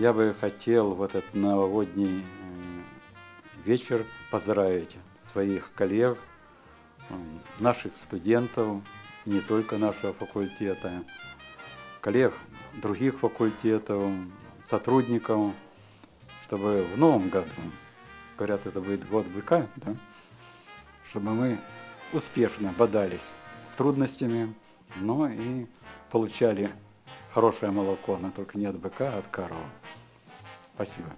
Я бы хотел в этот новогодний э, вечер поздравить своих коллег, э, наших студентов, не только нашего факультета, коллег других факультетов, сотрудников, чтобы в новом году, говорят, это будет год быка, да, чтобы мы успешно бодались с трудностями, но и получали хорошее молоко, но только не от быка, а от коровы. Спасибо.